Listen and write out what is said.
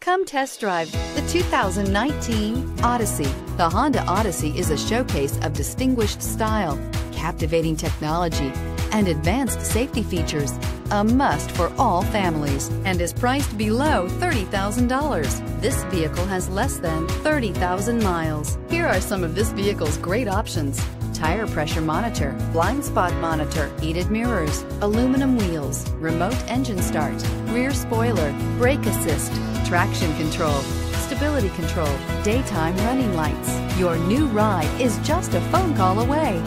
Come test drive the 2019 Odyssey. The Honda Odyssey is a showcase of distinguished style, captivating technology, and advanced safety features. A must for all families and is priced below $30,000. This vehicle has less than 30,000 miles. Here are some of this vehicle's great options tire pressure monitor, blind spot monitor, heated mirrors, aluminum wheels, remote engine start, rear spoiler, brake assist, traction control, stability control, daytime running lights. Your new ride is just a phone call away.